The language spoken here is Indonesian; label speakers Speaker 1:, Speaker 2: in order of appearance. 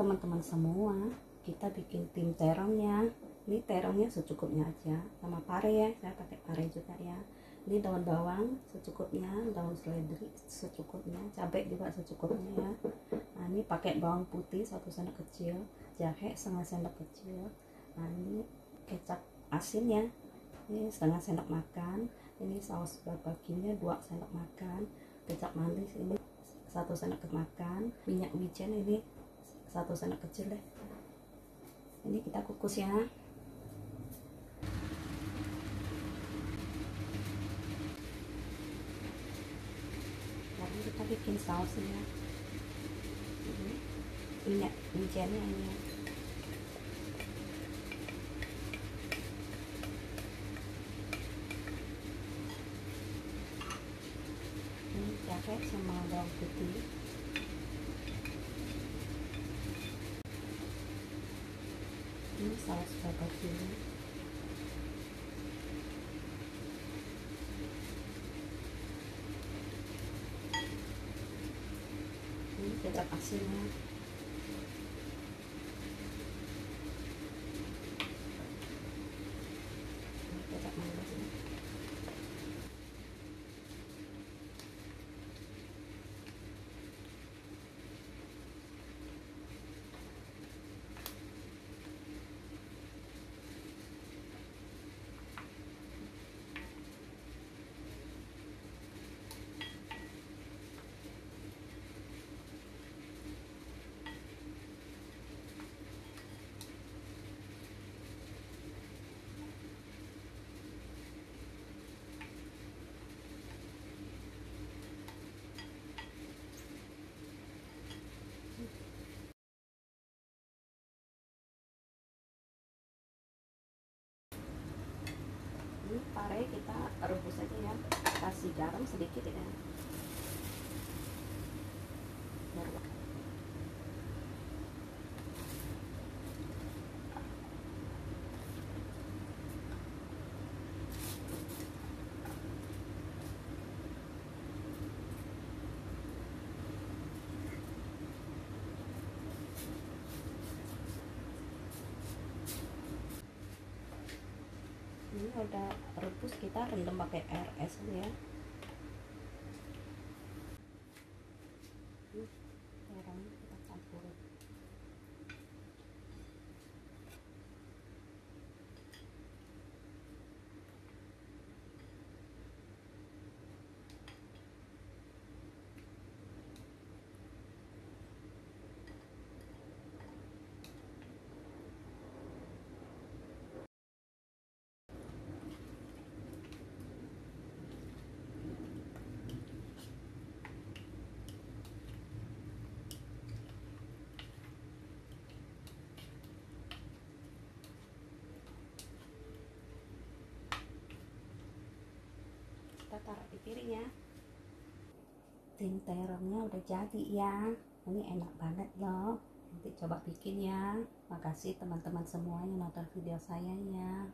Speaker 1: Teman-teman semua, kita bikin tim terongnya. Ini terongnya secukupnya aja, sama pare ya, saya pakai pare juga ya. Ini daun bawang secukupnya, daun seledri secukupnya, cabai juga secukupnya ya. Nah ini pakai bawang putih satu sendok kecil, jahe setengah sendok kecil. Nah ini kecap asin ya, ini setengah sendok makan. Ini saus barbeque-nya dua sendok makan, kecap manis ini satu sendok makan minyak wijen ini satu sendok kecil deh. Ini kita kukus ya. Lalu kita bikin sausnya ini minyak wijennya ini. Ini jahe sama bawang putih ini saus barbeque ini kecap asinnya ini kecap manisnya ini pare kita rebus aja ya. Kasih garam sedikit ya ini udah rebus kita rendam pakai air es ya Ini garamnya kita campur kita taruh di piring ya tim terongnya udah jadi ya. Ini enak banget loh nanti coba bikin ya. Makasih teman-teman semua yang nonton video saya ya